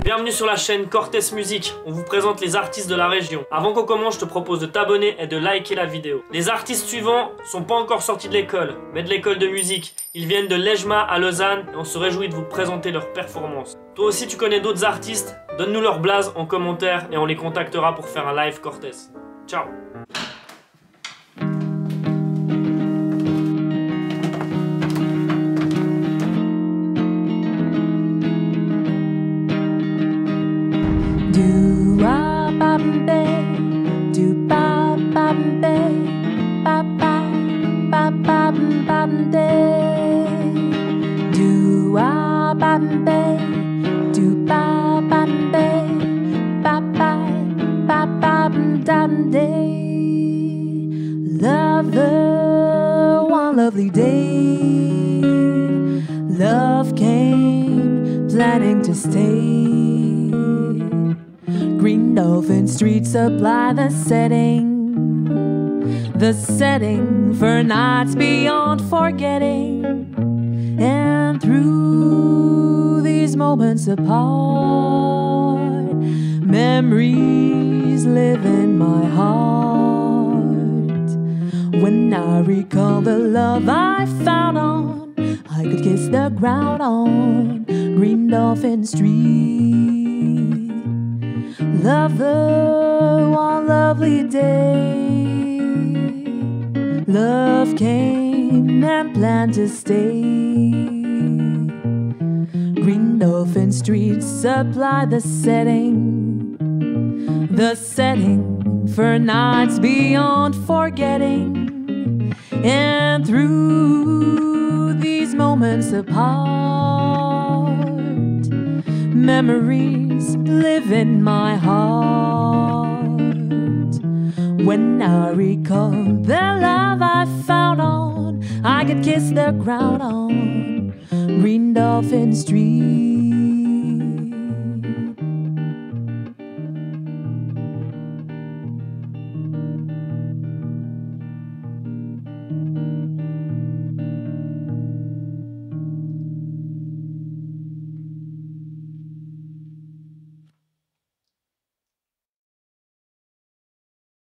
Bienvenue sur la chaîne Cortés Musique, on vous présente les artistes de la région. Avant qu'on commence, je te propose de t'abonner et de liker la vidéo. Les artistes suivants sont pas encore sortis de l'école, mais de l'école de musique. Ils viennent de Lejma à Lausanne et on se réjouit de vous présenter leurs performances. Toi aussi tu connais d'autres artistes? Donne-nous leur blase en commentaire et on les contactera pour faire un live Cortés. Ciao do ba bam be, ba ba ba bam bam. Do a bam be, do ba bam be, ba ba ba bam dam the one lovely day. Love came planning to stay. Dolphin Street supply the setting, the setting for nights beyond forgetting. And through these moments apart, memories live in my heart. When I recall the love I found on, I could kiss the ground on Green Dolphin Street. Love the one lovely day. Love came and planned to stay. Green Dolphin Street supply the setting, the setting for nights beyond forgetting. And through these moments apart, memories live in my heart. When I recall the love I found on, I could kiss the ground on Green Dolphin Street.